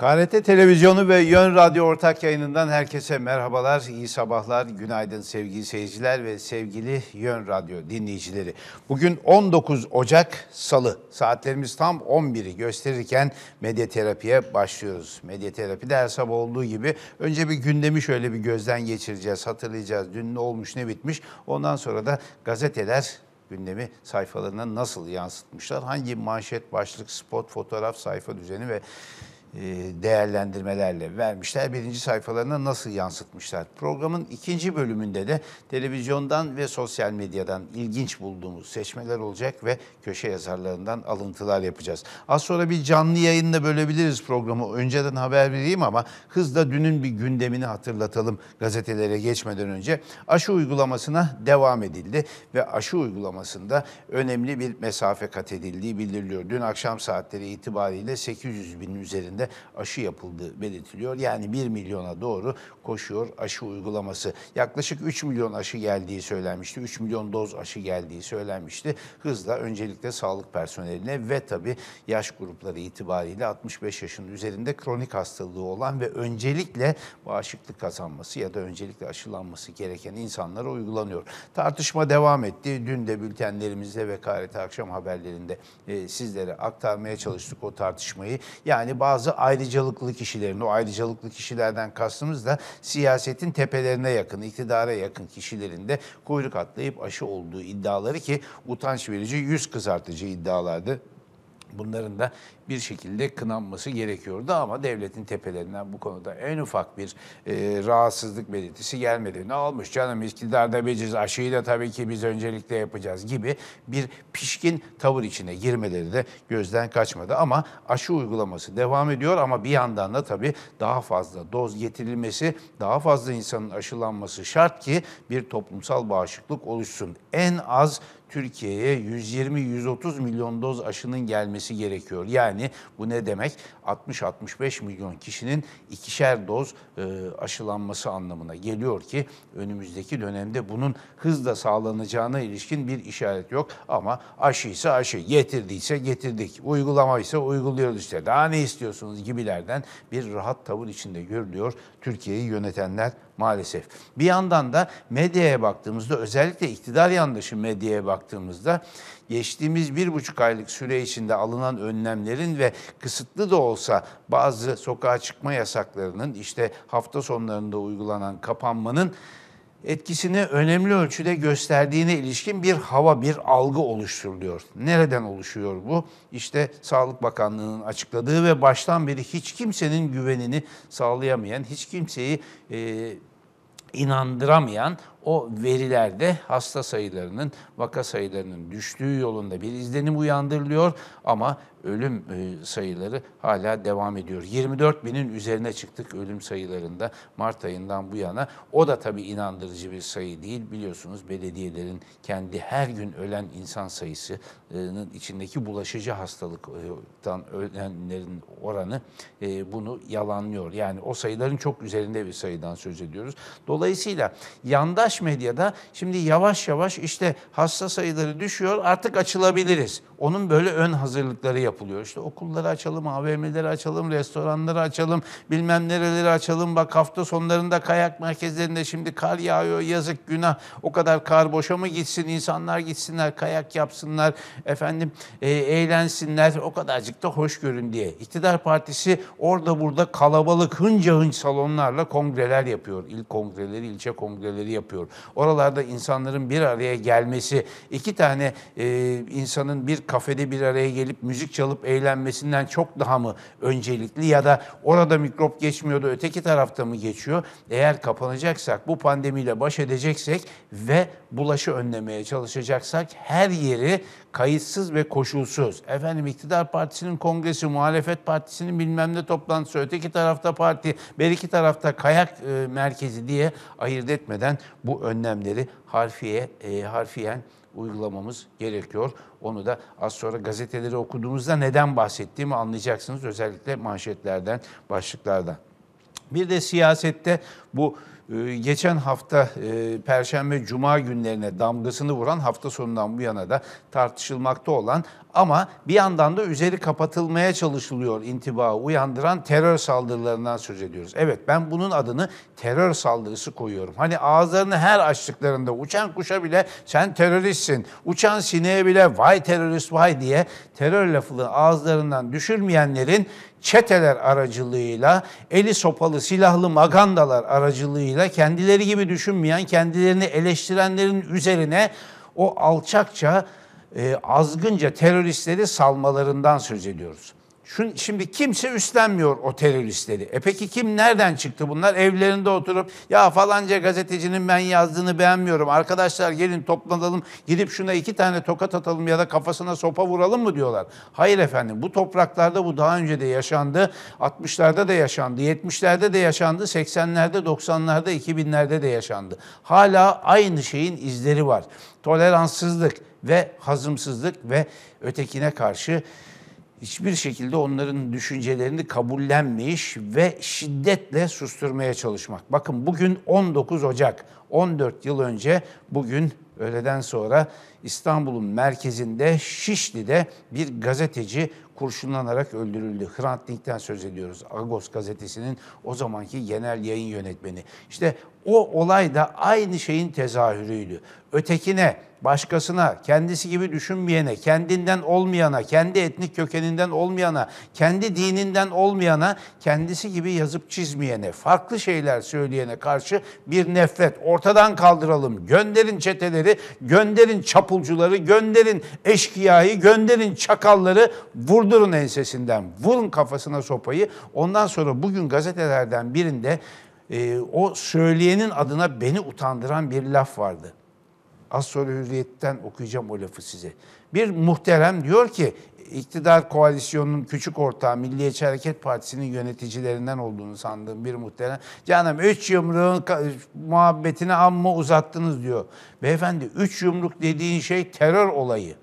KRT Televizyonu ve Yön Radyo ortak yayınından herkese merhabalar, iyi sabahlar, günaydın sevgili seyirciler ve sevgili Yön Radyo dinleyicileri. Bugün 19 Ocak Salı, saatlerimiz tam 11'i gösterirken medyaterapiye başlıyoruz. Medyaterapi de her sabah olduğu gibi önce bir gündemi şöyle bir gözden geçireceğiz, hatırlayacağız. Dün ne olmuş ne bitmiş, ondan sonra da gazeteler gündemi sayfalarına nasıl yansıtmışlar? Hangi manşet, başlık, spot, fotoğraf, sayfa düzeni ve değerlendirmelerle vermişler. Birinci sayfalarına nasıl yansıtmışlar? Programın ikinci bölümünde de televizyondan ve sosyal medyadan ilginç bulduğumuz seçmeler olacak ve köşe yazarlarından alıntılar yapacağız. Az sonra bir canlı yayınla bölebiliriz programı. Önceden haber vereyim ama hızla dünün bir gündemini hatırlatalım gazetelere geçmeden önce. Aşı uygulamasına devam edildi ve aşı uygulamasında önemli bir mesafe kat edildiği bildiriliyor. Dün akşam saatleri itibariyle 800 binin üzerinde üzerinde aşı yapıldığı belirtiliyor. Yani 1 milyona doğru koşuyor aşı uygulaması. Yaklaşık 3 milyon aşı geldiği söylenmişti. 3 milyon doz aşı geldiği söylenmişti. Hızla öncelikle sağlık personeline ve tabii yaş grupları itibariyle 65 yaşın üzerinde kronik hastalığı olan ve öncelikle bağışıklık kazanması ya da öncelikle aşılanması gereken insanlara uygulanıyor. Tartışma devam etti. Dün de bültenlerimizde ve KRT akşam haberlerinde e, sizlere aktarmaya çalıştık o tartışmayı. Yani bazı bazı ayrıcalıklı kişilerin, o ayrıcalıklı kişilerden kastımız da siyasetin tepelerine yakın, iktidara yakın kişilerin de kuyruk atlayıp aşı olduğu iddiaları ki utanç verici, yüz kızartıcı iddialardı. Bunların da bir şekilde kınanması gerekiyordu ama devletin tepelerinden bu konuda en ufak bir e, rahatsızlık belirtisi gelmedi. Ne olmuş canım iktidarda beciz aşıyı da tabii ki biz öncelikle yapacağız gibi bir pişkin tavır içine girmeleri de gözden kaçmadı. Ama aşı uygulaması devam ediyor ama bir yandan da tabii daha fazla doz getirilmesi, daha fazla insanın aşılanması şart ki bir toplumsal bağışıklık oluşsun. En az Türkiye'ye 120-130 milyon doz aşının gelmesi gerekiyor. Yani bu ne demek? 60-65 milyon kişinin ikişer doz e, aşılanması anlamına geliyor ki önümüzdeki dönemde bunun hızla sağlanacağına ilişkin bir işaret yok. Ama aşıysa aşı, getirdiyse getirdik, uygulamaysa uyguluyoruz işte. Daha ne istiyorsunuz gibilerden bir rahat tavır içinde görülüyor Türkiye'yi yönetenler maalesef. Bir yandan da medyaya baktığımızda özellikle iktidar yandaşı medyaya baktığımızda geçtiğimiz bir buçuk aylık süre içinde alınan önlemlerin ve kısıtlı da olsa bazı sokağa çıkma yasaklarının işte hafta sonlarında uygulanan kapanmanın etkisini önemli ölçüde gösterdiğine ilişkin bir hava, bir algı oluşturuluyor. Nereden oluşuyor bu? İşte Sağlık Bakanlığı'nın açıkladığı ve baştan beri hiç kimsenin güvenini sağlayamayan, hiç kimseyi e, inandıramayan o verilerde hasta sayılarının, vaka sayılarının düştüğü yolunda bir izlenim uyandırılıyor ama ölüm e, sayıları hala devam ediyor. 24 binin üzerine çıktık ölüm sayılarında Mart ayından bu yana. O da tabii inandırıcı bir sayı değil. Biliyorsunuz belediyelerin kendi her gün ölen insan sayısının içindeki bulaşıcı hastalıktan ölenlerin oranı e, bunu yalanlıyor. Yani o sayıların çok üzerinde bir sayıdan söz ediyoruz. Dolayısıyla yandaş medyada şimdi yavaş yavaş işte hasta sayıları düşüyor artık açılabiliriz. Onun böyle ön hazırlıkları yapılıyor. İşte okulları açalım, AVM'leri açalım, restoranları açalım, bilmem nereleri açalım. Bak hafta sonlarında kayak merkezlerinde şimdi kar yağıyor, yazık günah. O kadar kar boşa mı gitsin, insanlar gitsinler, kayak yapsınlar, efendim e, eğlensinler. O kadarcık da hoş görün diye. İktidar Partisi orada burada kalabalık hınca hınç salonlarla kongreler yapıyor. İl kongreleri, ilçe kongreleri yapıyor. Oralarda insanların bir araya gelmesi, iki tane e, insanın bir kafede bir araya gelip müzik çalıp eğlenmesinden çok daha mı öncelikli ya da orada mikrop geçmiyordu öteki tarafta mı geçiyor? Eğer kapanacaksak, bu pandemiyle baş edeceksek ve bulaşı önlemeye çalışacaksak her yeri kayıtsız ve koşulsuz. Efendim iktidar partisinin kongresi, muhalefet partisinin bilmem ne toplantısı, öteki tarafta parti, bir iki tarafta kayak e, merkezi diye ayırt etmeden bu önlemleri harfiye, e, harfiyen uygulamamız gerekiyor. Onu da az sonra gazeteleri okuduğumuzda neden bahsettiğimi anlayacaksınız. Özellikle manşetlerden, başlıklardan. Bir de siyasette bu Ee, geçen hafta e, Perşembe Cuma günlerine damgasını vuran hafta sonundan bu yana da tartışılmakta olan ama bir yandan da üzeri kapatılmaya çalışılıyor intibağı uyandıran terör saldırılarından söz ediyoruz. Evet ben bunun adını terör saldırısı koyuyorum. Hani ağızlarını her açtıklarında uçan kuşa bile sen teröristsin, uçan sineğe bile vay terörist vay diye terör lafını ağızlarından düşürmeyenlerin çeteler aracılığıyla, eli sopalı silahlı magandalar aracılığıyla kendileri gibi düşünmeyen, kendilerini eleştirenlerin üzerine o alçakça, e, azgınca teröristleri salmalarından söz ediyoruz. Şun, şimdi kimse üstlenmiyor o teröristleri. E peki kim nereden çıktı bunlar? Evlerinde oturup ya falanca gazetecinin ben yazdığını beğenmiyorum. Arkadaşlar gelin toplanalım gidip şuna iki tane tokat atalım ya da kafasına sopa vuralım mı diyorlar. Hayır efendim bu topraklarda bu daha önce de yaşandı. 60'larda da yaşandı, 70'lerde de yaşandı, 80'lerde, 90'larda, 2000'lerde de yaşandı. Hala aynı şeyin izleri var. Toleranssızlık ve hazımsızlık ve ötekine karşı hiçbir şekilde onların düşüncelerini kabullenmeyiş ve şiddetle susturmaya çalışmak. Bakın bugün 19 Ocak, 14 yıl önce bugün öğleden sonra İstanbul'un merkezinde Şişli'de bir gazeteci kurşunlanarak öldürüldü. Hrant Dink'ten söz ediyoruz. Agos gazetesinin o zamanki genel yayın yönetmeni. İşte o olay da aynı şeyin tezahürüydü. Ötekine, başkasına, kendisi gibi düşünmeyene, kendinden olmayana, kendi etnik kökeninden olmayana, kendi dininden olmayana, kendisi gibi yazıp çizmeyene, farklı şeyler söyleyene karşı bir nefret ortadan kaldıralım. Gönderin çeteleri, gönderin çapulcuları, gönderin eşkıyayı, gönderin çakalları, vurdurun ensesinden, vurun kafasına sopayı. Ondan sonra bugün gazetelerden birinde e, o söyleyenin adına beni utandıran bir laf vardı. Az sonra hürriyetten okuyacağım o lafı size. Bir muhterem diyor ki iktidar koalisyonunun küçük ortağı Milliyetçi Hareket Partisi'nin yöneticilerinden olduğunu sandığım bir muhterem. Canım üç yumruğun muhabbetini amma uzattınız diyor. Beyefendi üç yumruk dediğin şey terör olayı.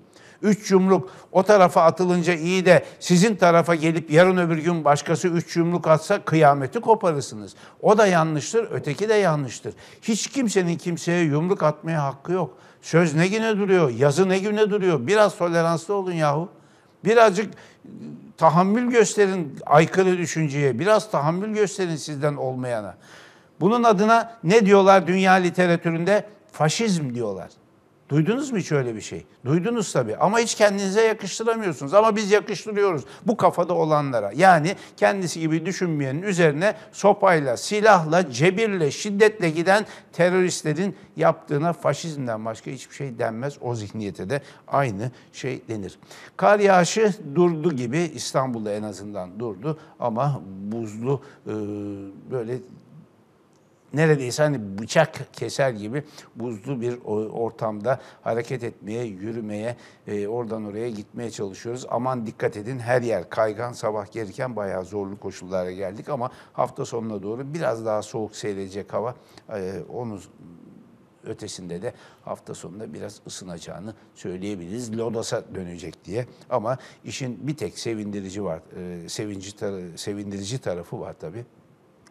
Üç yumruk o tarafa atılınca iyi de sizin tarafa gelip yarın öbür gün başkası üç yumruk atsa kıyameti koparırsınız. O da yanlıştır, öteki de yanlıştır. Hiç kimsenin kimseye yumruk atmaya hakkı yok. Söz ne güne duruyor, yazı ne güne duruyor. Biraz toleranslı olun yahu. Birazcık tahammül gösterin aykırı düşünceye. Biraz tahammül gösterin sizden olmayana. Bunun adına ne diyorlar dünya literatüründe? Faşizm diyorlar. Duydunuz mu hiç öyle bir şey? Duydunuz tabii ama hiç kendinize yakıştıramıyorsunuz. Ama biz yakıştırıyoruz bu kafada olanlara. Yani kendisi gibi düşünmeyenin üzerine sopayla, silahla, cebirle, şiddetle giden teröristlerin yaptığına faşizmden başka hiçbir şey denmez. O zihniyete de aynı şey denir. Kar yağışı durdu gibi İstanbul'da en azından durdu ama buzlu böyle neredeyse hani bıçak keser gibi buzlu bir ortamda hareket etmeye, yürümeye, e, oradan oraya gitmeye çalışıyoruz. Aman dikkat edin her yer kaygan sabah gelirken bayağı zorlu koşullara geldik ama hafta sonuna doğru biraz daha soğuk seyredecek hava. E, onu ötesinde de hafta sonunda biraz ısınacağını söyleyebiliriz. Lodos'a dönecek diye. Ama işin bir tek sevindirici var, e, sevinci tar- sevindirici tarafı var tabii.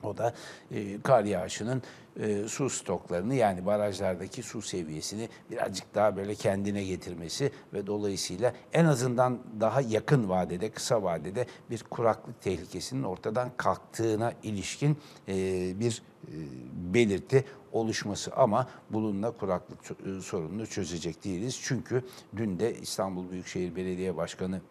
O da e, kar yağışının e, su stoklarını yani barajlardaki su seviyesini birazcık daha böyle kendine getirmesi ve dolayısıyla en azından daha yakın vadede, kısa vadede bir kuraklık tehlikesinin ortadan kalktığına ilişkin e, bir e, belirti oluşması ama bununla kuraklık e, sorununu çözecek değiliz. Çünkü dün de İstanbul Büyükşehir Belediye Başkanı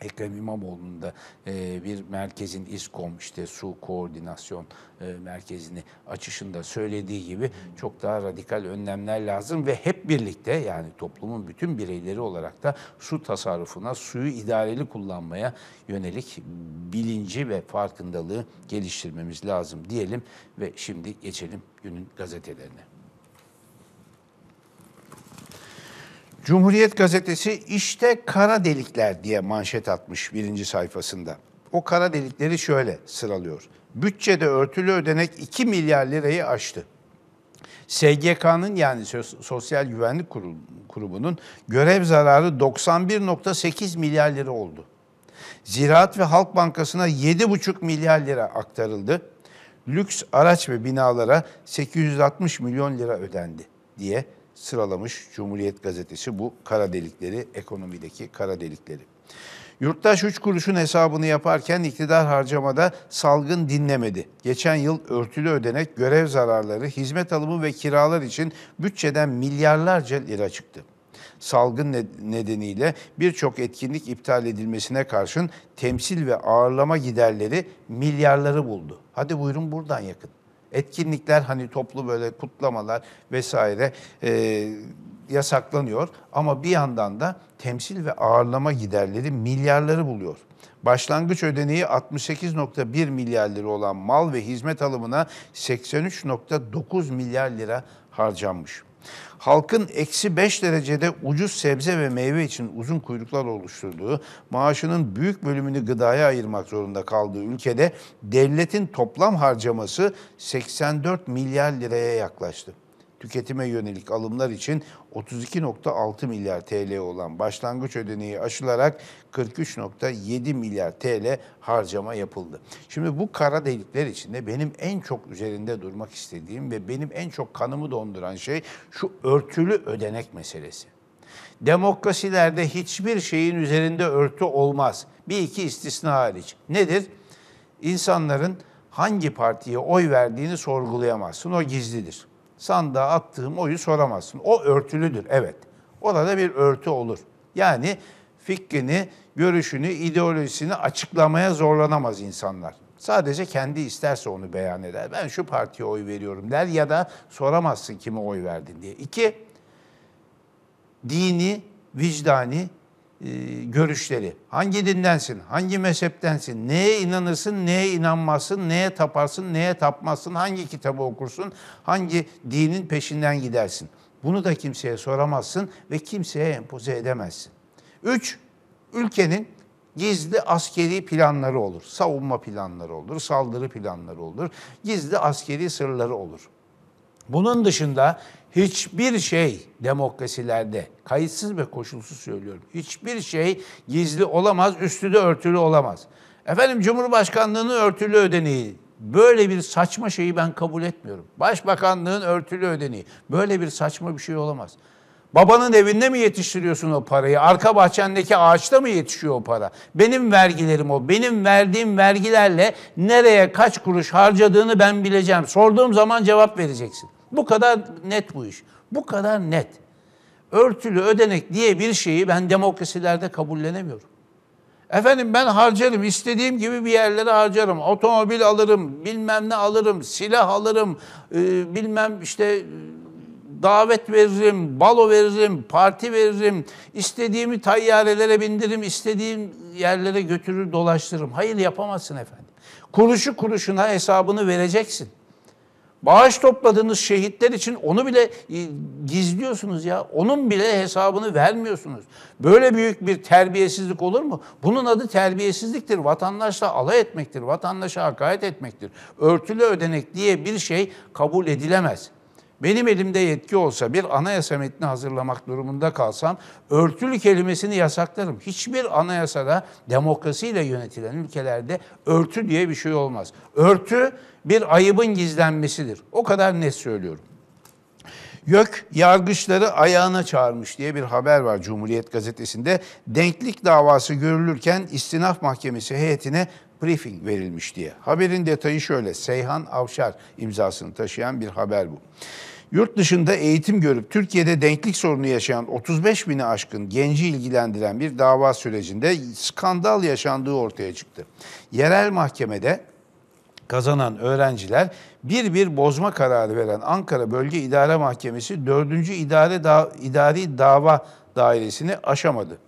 Ekrem İmamoğlu'nun da e, bir merkezin İSKOM işte su koordinasyon e, merkezini açışında söylediği gibi çok daha radikal önlemler lazım ve hep birlikte yani toplumun bütün bireyleri olarak da su tasarrufuna, suyu idareli kullanmaya yönelik bilinci ve farkındalığı geliştirmemiz lazım diyelim ve şimdi geçelim günün gazetelerine. Cumhuriyet gazetesi işte kara delikler diye manşet atmış birinci sayfasında. O kara delikleri şöyle sıralıyor. Bütçede örtülü ödenek 2 milyar lirayı aştı. SGK'nın yani Sosyal Güvenlik Kurumu'nun görev zararı 91.8 milyar lira oldu. Ziraat ve Halk Bankası'na 7,5 milyar lira aktarıldı. lüks araç ve binalara 860 milyon lira ödendi diye sıralamış Cumhuriyet Gazetesi bu kara delikleri, ekonomideki kara delikleri. Yurttaş 3 kuruşun hesabını yaparken iktidar harcamada salgın dinlemedi. Geçen yıl örtülü ödenek, görev zararları, hizmet alımı ve kiralar için bütçeden milyarlarca lira çıktı. Salgın nedeniyle birçok etkinlik iptal edilmesine karşın temsil ve ağırlama giderleri milyarları buldu. Hadi buyurun buradan yakın. Etkinlikler hani toplu böyle kutlamalar vesaire e, yasaklanıyor ama bir yandan da temsil ve ağırlama giderleri milyarları buluyor. Başlangıç ödeneği 68.1 milyar lira olan mal ve hizmet alımına 83.9 milyar lira harcanmış. Halkın eksi 5 derecede ucuz sebze ve meyve için uzun kuyruklar oluşturduğu, maaşının büyük bölümünü gıdaya ayırmak zorunda kaldığı ülkede devletin toplam harcaması 84 milyar liraya yaklaştı tüketime yönelik alımlar için 32.6 milyar TL olan başlangıç ödeneği aşılarak 43.7 milyar TL harcama yapıldı. Şimdi bu kara delikler içinde benim en çok üzerinde durmak istediğim ve benim en çok kanımı donduran şey şu örtülü ödenek meselesi. Demokrasilerde hiçbir şeyin üzerinde örtü olmaz. Bir iki istisna hariç. Nedir? İnsanların hangi partiye oy verdiğini sorgulayamazsın. O gizlidir sandığa attığım oyu soramazsın. O örtülüdür, evet. Orada bir örtü olur. Yani fikrini, görüşünü, ideolojisini açıklamaya zorlanamaz insanlar. Sadece kendi isterse onu beyan eder. Ben şu partiye oy veriyorum der ya da soramazsın kime oy verdin diye. İki, dini, vicdani görüşleri. Hangi dindensin, hangi mezheptensin, neye inanırsın, neye inanmazsın, neye taparsın, neye tapmazsın, hangi kitabı okursun, hangi dinin peşinden gidersin. Bunu da kimseye soramazsın ve kimseye empoze edemezsin. Üç, ülkenin gizli askeri planları olur. Savunma planları olur, saldırı planları olur, gizli askeri sırları olur. Bunun dışında hiçbir şey demokrasilerde, kayıtsız ve koşulsuz söylüyorum, hiçbir şey gizli olamaz, üstü de örtülü olamaz. Efendim Cumhurbaşkanlığının örtülü ödeneği, böyle bir saçma şeyi ben kabul etmiyorum. Başbakanlığın örtülü ödeneği, böyle bir saçma bir şey olamaz. Babanın evinde mi yetiştiriyorsun o parayı? Arka bahçendeki ağaçta mı yetişiyor o para? Benim vergilerim o. Benim verdiğim vergilerle nereye kaç kuruş harcadığını ben bileceğim. Sorduğum zaman cevap vereceksin. Bu kadar net bu iş. Bu kadar net. Örtülü ödenek diye bir şeyi ben demokrasilerde kabullenemiyorum. Efendim ben harcarım, istediğim gibi bir yerlere harcarım. Otomobil alırım, bilmem ne alırım, silah alırım, e, bilmem işte davet veririm, balo veririm, parti veririm, istediğimi tayyarelere bindiririm, istediğim yerlere götürür dolaştırırım. Hayır yapamazsın efendim. Kuruşu kuruşuna hesabını vereceksin. Bağış topladığınız şehitler için onu bile e, gizliyorsunuz ya. Onun bile hesabını vermiyorsunuz. Böyle büyük bir terbiyesizlik olur mu? Bunun adı terbiyesizliktir. Vatandaşla alay etmektir. Vatandaşa hakaret etmektir. Örtülü ödenek diye bir şey kabul edilemez. Benim elimde yetki olsa bir anayasa metni hazırlamak durumunda kalsam örtülü kelimesini yasaklarım. Hiçbir anayasada demokrasiyle yönetilen ülkelerde örtü diye bir şey olmaz. Örtü bir ayıbın gizlenmesidir. O kadar net söylüyorum. YÖK yargıçları ayağına çağırmış diye bir haber var Cumhuriyet Gazetesi'nde. Denklik davası görülürken istinaf mahkemesi heyetine briefing verilmiş diye. Haberin detayı şöyle. Seyhan Avşar imzasını taşıyan bir haber bu. Yurt dışında eğitim görüp Türkiye'de denklik sorunu yaşayan 35 bini aşkın genci ilgilendiren bir dava sürecinde skandal yaşandığı ortaya çıktı. Yerel mahkemede kazanan öğrenciler bir bir bozma kararı veren Ankara Bölge İdare Mahkemesi 4. İdare da İdari Dava Dairesini aşamadı.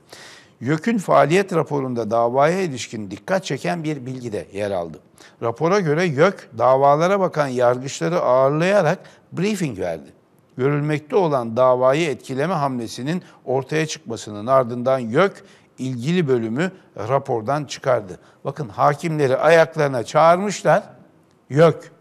YÖK'ün faaliyet raporunda davaya ilişkin dikkat çeken bir bilgi de yer aldı. Rapora göre YÖK davalara bakan yargıçları ağırlayarak briefing verdi. Görülmekte olan davayı etkileme hamlesinin ortaya çıkmasının ardından YÖK ilgili bölümü rapordan çıkardı. Bakın hakimleri ayaklarına çağırmışlar. YÖK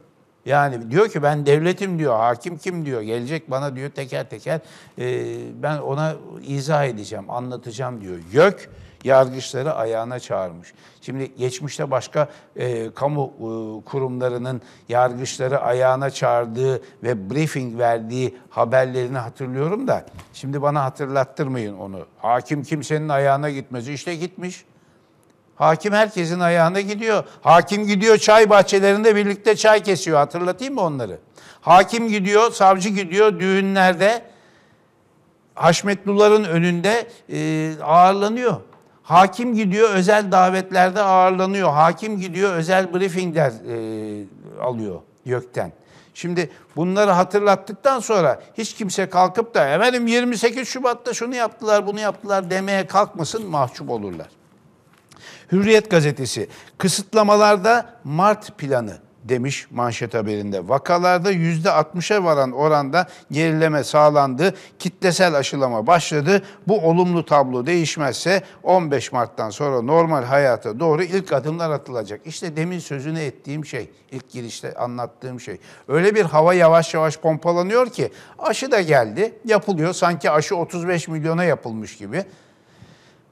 Yani diyor ki ben devletim diyor, hakim kim diyor, gelecek bana diyor teker teker e, ben ona izah edeceğim, anlatacağım diyor. YÖK yargıçları ayağına çağırmış. Şimdi geçmişte başka e, kamu e, kurumlarının yargıçları ayağına çağırdığı ve briefing verdiği haberlerini hatırlıyorum da şimdi bana hatırlattırmayın onu. Hakim kimsenin ayağına gitmez. İşte gitmiş. Hakim herkesin ayağına gidiyor. Hakim gidiyor çay bahçelerinde birlikte çay kesiyor. Hatırlatayım mı onları? Hakim gidiyor, savcı gidiyor düğünlerde Haşmetluların önünde e, ağırlanıyor. Hakim gidiyor özel davetlerde ağırlanıyor. Hakim gidiyor özel briefingler e, alıyor YÖK'ten. Şimdi bunları hatırlattıktan sonra hiç kimse kalkıp da efendim 28 Şubat'ta şunu yaptılar bunu yaptılar demeye kalkmasın mahcup olurlar. Hürriyet gazetesi kısıtlamalarda Mart planı demiş manşet haberinde. Vakalarda yüzde 60'a varan oranda gerileme sağlandı. Kitlesel aşılama başladı. Bu olumlu tablo değişmezse 15 Mart'tan sonra normal hayata doğru ilk adımlar atılacak. İşte demin sözünü ettiğim şey, ilk girişte anlattığım şey. Öyle bir hava yavaş yavaş pompalanıyor ki aşı da geldi, yapılıyor. Sanki aşı 35 milyona yapılmış gibi.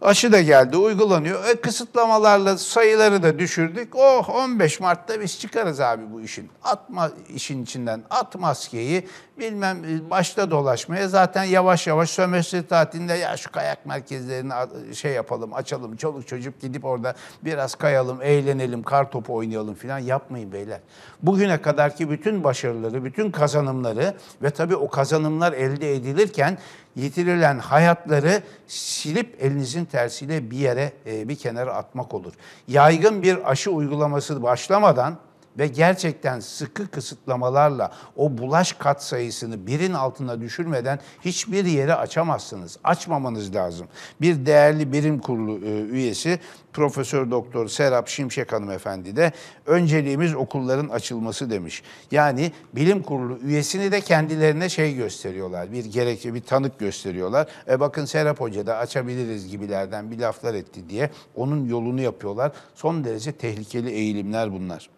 Aşı da geldi, uygulanıyor. E, kısıtlamalarla sayıları da düşürdük. Oh 15 Mart'ta biz çıkarız abi bu işin. Atma işin içinden. At maskeyi. Bilmem e, başta dolaşmaya. Zaten yavaş yavaş sömestr tatilinde ya şu kayak merkezlerini şey yapalım, açalım. Çoluk çocuk gidip orada biraz kayalım, eğlenelim, kar topu oynayalım falan yapmayın beyler. Bugüne kadarki bütün başarıları, bütün kazanımları ve tabii o kazanımlar elde edilirken yitirilen hayatları silip elinizin tersiyle bir yere, e, bir kenara atmak olur. Yaygın bir aşı uygulaması başlamadan ve gerçekten sıkı kısıtlamalarla o bulaş kat sayısını birin altına düşürmeden hiçbir yere açamazsınız. Açmamanız lazım. Bir değerli birim kurulu e, üyesi Profesör Doktor Serap Şimşek hanımefendi de önceliğimiz okulların açılması demiş. Yani bilim kurulu üyesini de kendilerine şey gösteriyorlar. Bir gerekçe, bir tanık gösteriyorlar. E bakın Serap Hoca da açabiliriz gibilerden bir laflar etti diye onun yolunu yapıyorlar. Son derece tehlikeli eğilimler bunlar.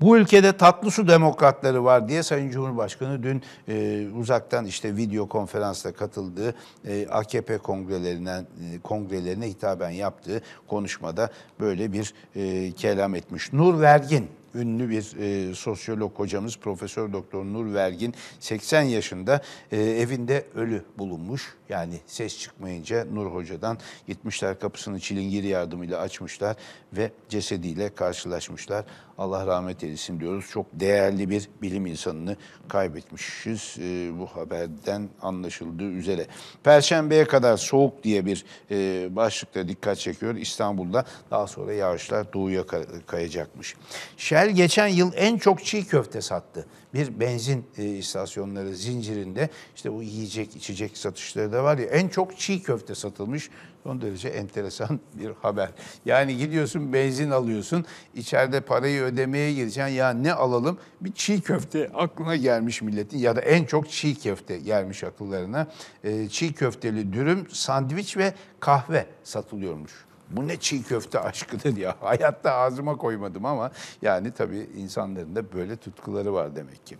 Bu ülkede tatlı su demokratları var diye Sayın Cumhurbaşkanı dün e, uzaktan işte video konferansla katıldığı e, AKP kongrelerinden e, kongrelerine hitaben yaptığı konuşmada böyle bir e, kelam etmiş. Nur Vergin ünlü bir e, sosyolog hocamız Profesör Doktor Nur Vergin 80 yaşında e, evinde ölü bulunmuş. Yani ses çıkmayınca Nur Hoca'dan gitmişler kapısını çilingir yardımıyla açmışlar ve cesediyle karşılaşmışlar. Allah rahmet eylesin diyoruz. Çok değerli bir bilim insanını kaybetmişiz e, bu haberden anlaşıldığı üzere. Perşembeye kadar soğuk diye bir e, başlıkla dikkat çekiyor İstanbul'da. Daha sonra yağışlar doğuya kayacakmış. Shell geçen yıl en çok çiğ köfte sattı bir benzin e, istasyonları zincirinde işte bu yiyecek içecek satışları da var ya en çok çiğ köfte satılmış. Son derece enteresan bir haber. Yani gidiyorsun benzin alıyorsun, içeride parayı ödemeye gireceksin. Ya ne alalım? Bir çiğ köfte aklına gelmiş milletin ya da en çok çiğ köfte gelmiş akıllarına. E, çiğ köfteli dürüm, sandviç ve kahve satılıyormuş. Bu ne çiğ köfte aşkıdır ya. Hayatta ağzıma koymadım ama yani tabii insanların da böyle tutkuları var demek ki.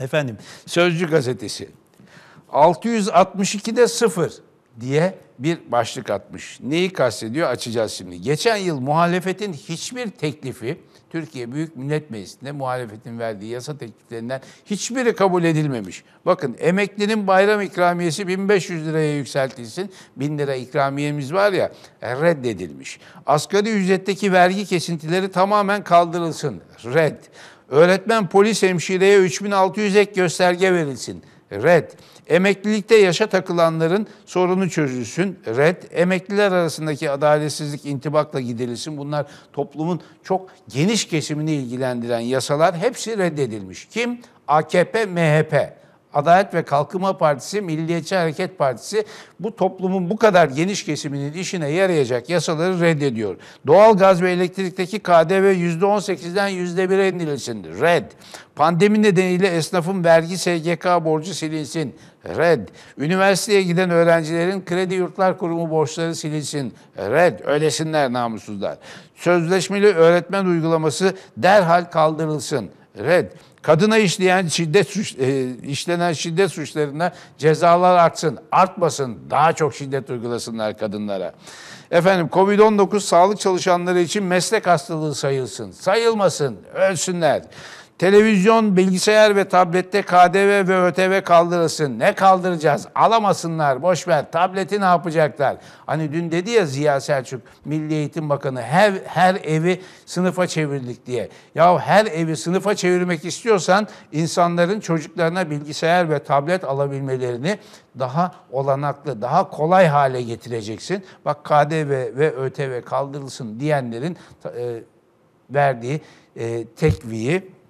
Efendim Sözcü gazetesi 662'de sıfır diye bir başlık atmış. Neyi kastediyor açacağız şimdi. Geçen yıl muhalefetin hiçbir teklifi Türkiye Büyük Millet Meclisi'nde muhalefetin verdiği yasa tekliflerinden hiçbiri kabul edilmemiş. Bakın emeklinin bayram ikramiyesi 1500 liraya yükseltilsin. 1000 lira ikramiyemiz var ya reddedilmiş. Asgari ücretteki vergi kesintileri tamamen kaldırılsın. Red. Öğretmen, polis, hemşireye 3600 ek gösterge verilsin. Red. Emeklilikte yaşa takılanların sorunu çözülsün. Red. Emekliler arasındaki adaletsizlik intibakla giderilsin. Bunlar toplumun çok geniş kesimini ilgilendiren yasalar hepsi reddedilmiş. Kim? AKP, MHP. Adalet ve Kalkınma Partisi, Milliyetçi Hareket Partisi bu toplumun bu kadar geniş kesiminin işine yarayacak yasaları reddediyor. Doğal gaz ve elektrikteki KDV %18'den %1'e indirilsin. Red. Pandemi nedeniyle esnafın vergi SGK borcu silinsin. Red. Üniversiteye giden öğrencilerin kredi yurtlar kurumu borçları silinsin. Red. Öylesinler namussuzlar. Sözleşmeli öğretmen uygulaması derhal kaldırılsın. Red. Kadına işleyen şiddet suç, e, işlenen şiddet suçlarına cezalar artsın, artmasın, daha çok şiddet uygulasınlar kadınlara. Efendim Covid-19 sağlık çalışanları için meslek hastalığı sayılsın, sayılmasın, ölsünler. Televizyon, bilgisayar ve tablette KDV ve ÖTV kaldırılsın. Ne kaldıracağız? Alamasınlar. Boş ver. Tableti ne yapacaklar? Hani dün dedi ya Ziya Selçuk, Milli Eğitim Bakanı her her evi sınıfa çevirdik diye. Ya her evi sınıfa çevirmek istiyorsan insanların çocuklarına bilgisayar ve tablet alabilmelerini daha olanaklı, daha kolay hale getireceksin. Bak KDV ve ÖTV kaldırılsın diyenlerin e, verdiği e, tekviyi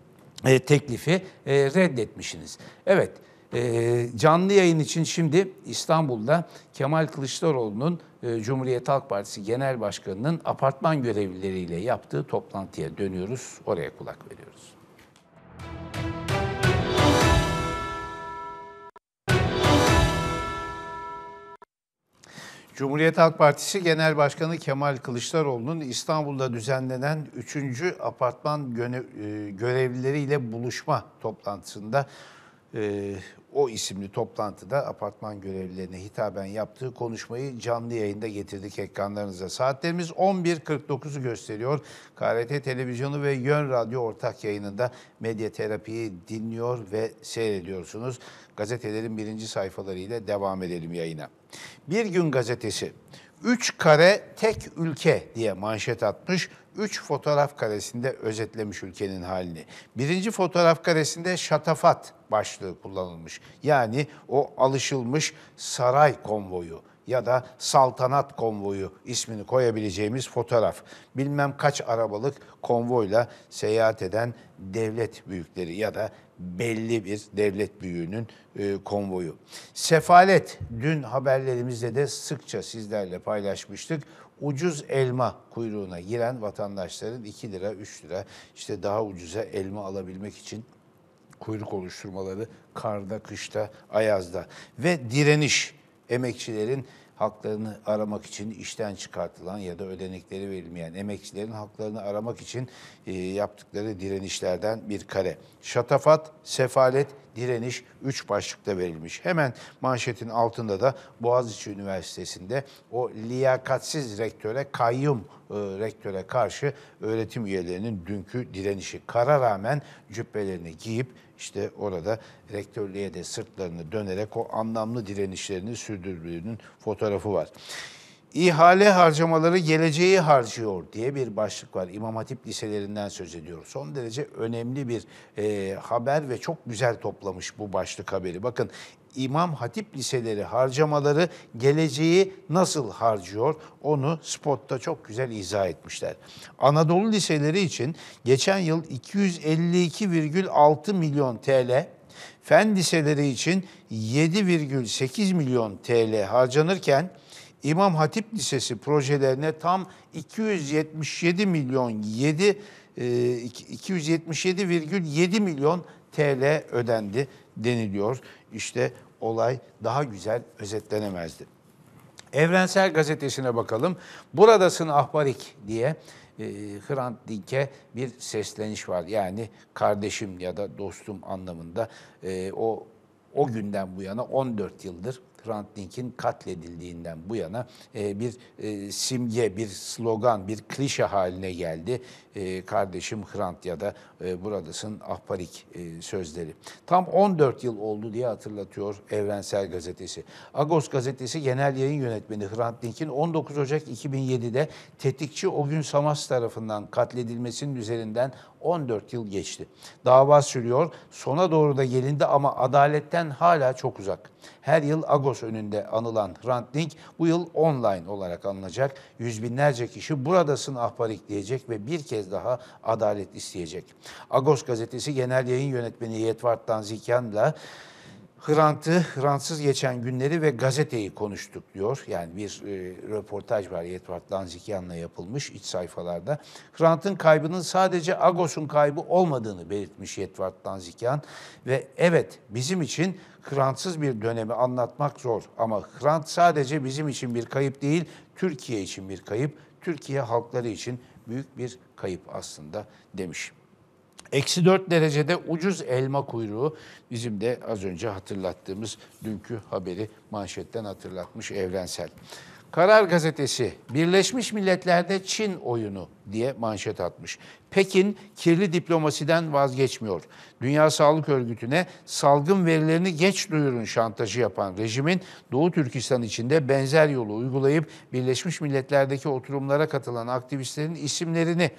e, teklifi e, reddetmişsiniz. Evet, e, canlı yayın için şimdi İstanbul'da Kemal Kılıçdaroğlu'nun e, Cumhuriyet Halk Partisi Genel Başkanı'nın apartman görevlileriyle yaptığı toplantıya dönüyoruz. Oraya kulak veriyoruz. Cumhuriyet Halk Partisi Genel Başkanı Kemal Kılıçdaroğlu'nun İstanbul'da düzenlenen 3. apartman e, görevlileriyle buluşma toplantısında e, o isimli toplantıda apartman görevlilerine hitaben yaptığı konuşmayı canlı yayında getirdik ekranlarınıza. Saatlerimiz 11.49'u gösteriyor. KRT Televizyonu ve Yön Radyo ortak yayınında medya terapiyi dinliyor ve seyrediyorsunuz. Gazetelerin birinci sayfalarıyla devam edelim yayına. Bir Gün Gazetesi, 3 kare tek ülke diye manşet atmış. 3 fotoğraf karesinde özetlemiş ülkenin halini. Birinci fotoğraf karesinde şatafat başlığı kullanılmış. Yani o alışılmış saray konvoyu ya da saltanat konvoyu ismini koyabileceğimiz fotoğraf. Bilmem kaç arabalık konvoyla seyahat eden devlet büyükleri ya da belli bir devlet büyüğünün e, konvoyu. Sefalet dün haberlerimizde de sıkça sizlerle paylaşmıştık. Ucuz elma kuyruğuna giren vatandaşların 2 lira 3 lira işte daha ucuza elma alabilmek için kuyruk oluşturmaları karda, kışta, ayazda. Ve direniş emekçilerin haklarını aramak için işten çıkartılan ya da ödenekleri verilmeyen emekçilerin haklarını aramak için e, yaptıkları direnişlerden bir kare. Şatafat, sefalet, direniş üç başlıkta verilmiş. Hemen manşetin altında da Boğaziçi Üniversitesi'nde o liyakatsiz rektöre, kayyum e, rektöre karşı öğretim üyelerinin dünkü direnişi. Kara rağmen cübbelerini giyip işte orada rektörlüğe de sırtlarını dönerek o anlamlı direnişlerini sürdürdüğünün fotoğrafı var. İhale harcamaları geleceği harcıyor diye bir başlık var. İmam Hatip liselerinden söz ediyor. Son derece önemli bir e, haber ve çok güzel toplamış bu başlık haberi. Bakın İmam Hatip liseleri harcamaları geleceği nasıl harcıyor onu spotta çok güzel izah etmişler. Anadolu liseleri için geçen yıl 252,6 milyon TL, fen liseleri için 7,8 milyon TL harcanırken İmam Hatip Lisesi projelerine tam 277 milyon 7 277,7 milyon TL ödendi deniliyor. İşte olay daha güzel özetlenemezdi. Evrensel Gazetesi'ne bakalım. Buradasın Ahbarik diye e, Hrant Dink'e bir sesleniş var. Yani kardeşim ya da dostum anlamında e, o o günden bu yana 14 yıldır Hrant Dink'in katledildiğinden bu yana e, bir e, simge, bir slogan, bir klişe haline geldi. E, kardeşim Hrant ya da e, buradasın ahparik e, sözleri. Tam 14 yıl oldu diye hatırlatıyor Evrensel Gazetesi. Agos Gazetesi Genel Yayın Yönetmeni Hrant Dink'in 19 Ocak 2007'de tetikçi Ogün Samas tarafından katledilmesinin üzerinden 14 yıl geçti. Dava sürüyor, sona doğru da gelindi ama adaletten hala çok uzak. Her yıl Agos önünde anılan Hrant Dink bu yıl online olarak anılacak. Yüz binlerce kişi buradasın ahbarik diyecek ve bir kez daha adalet isteyecek. Agos gazetesi genel yayın yönetmeni Yetvart Danzikyan'la Hrant'ı, Hrant'sız geçen günleri ve gazeteyi konuştuk diyor. Yani bir e, röportaj var Yetvart Lanzikyan'la yapılmış iç sayfalarda. Hrant'ın kaybının sadece Agos'un kaybı olmadığını belirtmiş Yetvart Lanzikyan. Ve evet bizim için Hrant'sız bir dönemi anlatmak zor. Ama Hrant sadece bizim için bir kayıp değil, Türkiye için bir kayıp, Türkiye halkları için büyük bir kayıp aslında demiş. Eksi 4 derecede ucuz elma kuyruğu bizim de az önce hatırlattığımız dünkü haberi manşetten hatırlatmış evrensel. Karar gazetesi Birleşmiş Milletler'de Çin oyunu diye manşet atmış. Pekin kirli diplomasiden vazgeçmiyor. Dünya Sağlık Örgütü'ne salgın verilerini geç duyurun şantajı yapan rejimin Doğu Türkistan içinde benzer yolu uygulayıp Birleşmiş Milletler'deki oturumlara katılan aktivistlerin isimlerini